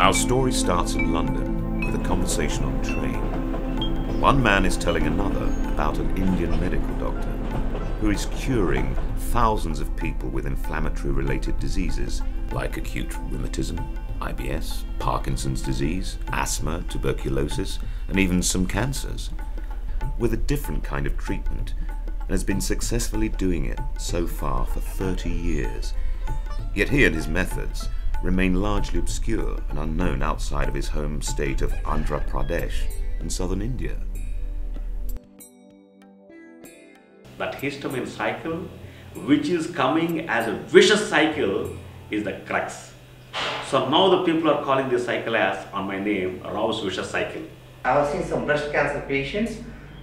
Our story starts in London with a conversation on train. One man is telling another about an Indian medical doctor who is curing thousands of people with inflammatory related diseases like acute rheumatism, IBS, Parkinson's disease, asthma, tuberculosis, and even some cancers with a different kind of treatment and has been successfully doing it so far for 30 years. Yet he and his methods remain largely obscure and unknown outside of his home state of Andhra Pradesh in southern India. that histamine cycle, which is coming as a vicious cycle, is the crux. So now the people are calling this cycle as, on my name, Rao's vicious cycle. I have seen some breast cancer patients,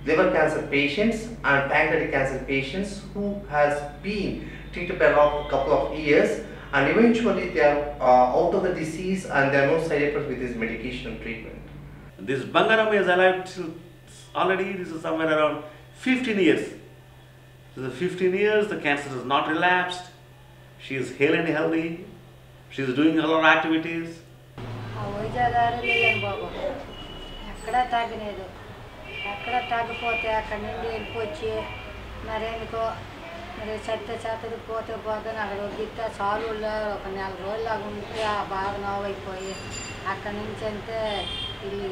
liver cancer patients, and pancreatic cancer patients who has been treated by a couple of years, and eventually they are uh, out of the disease and there are no side effects with this medication and treatment. This Bangaram is alive till already, this is somewhere around 15 years. So the 15 years, the cancer has not relapsed. She is hale and healthy. She is doing a lot of activities. ఆ వైద్యదారు లేదండి బాబు ఎక్కడా తగ్గలేదు ఎక్కడ తగ్గిపోతే అక్కడి నుండి వెళ్ళిపోయి మరెందుకో మరి చెత్త చెత్తది పోతే పోతే అక్కడ వద్దిస్తే చాలుల్లో ఒక నెల రోజులు ఉంటే ఆ బాగా నోవైపోయి అక్కడి నుంచి అంతే వీళ్ళు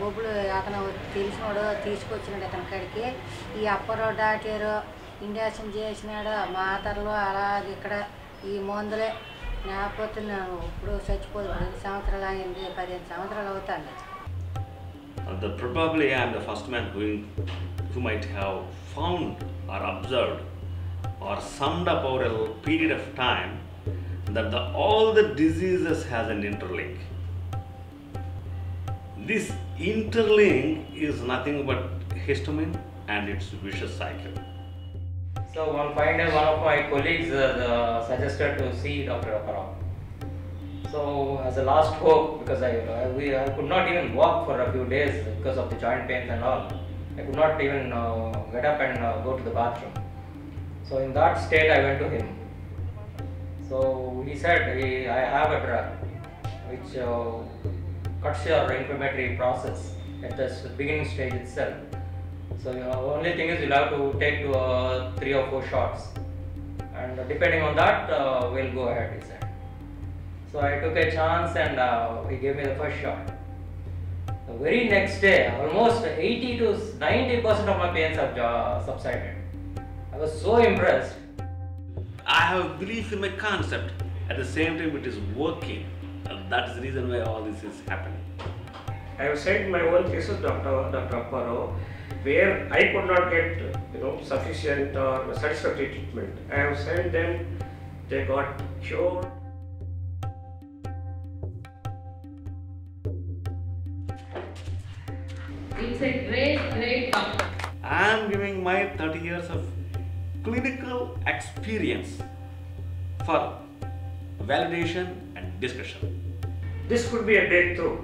బొబ్బులు అతను తెలిసినోడు తీసుకొచ్చినాడు అతని కాడికి. ఈ అప్పరో డాక్టరు ఇంజక్షన్ చేసినాడు మాతరలు అలాగే ఇక్కడ ఈ మందులే. లేకపోతే నేను ఇప్పుడు చచ్చిపోదు. పది సంవత్సరాలు అయింది. పదిహేను సంవత్సరాలు అవుతాండి Uh, the, probably I am the first man who, who might have found or observed or summed up over a period of time that the, all the diseases has an interlink. This interlink is nothing but histamine and its vicious cycle. So one day, one of my colleagues uh, suggested to see Dr. Apparo. So as a last hope, because I, I, we, I could not even walk for a few days because of the joint pains and all. I could not even uh, get up and uh, go to the bathroom. So in that state, I went to him. So he said, he, I have a drug which uh, cuts your inflammatory process at the beginning stage itself. So the only thing is you'll have to take to uh, three or four shots, and depending on that, uh, we'll go ahead. He said. So I took a chance, and uh, he gave me the first shot. The very next day, almost 80 to 90 percent of my pains have uh, subsided. I was so impressed. I have belief in my concept. At the same time, it is working. And that is the reason why all this is happening. I have sent my own cases, Dr. Dr. Apparo, where I could not get you know sufficient or satisfactory treatment. I have sent them, they got cured. It's a great, great company. I am giving my 30 years of clinical experience for validation and discussion. This could be a breakthrough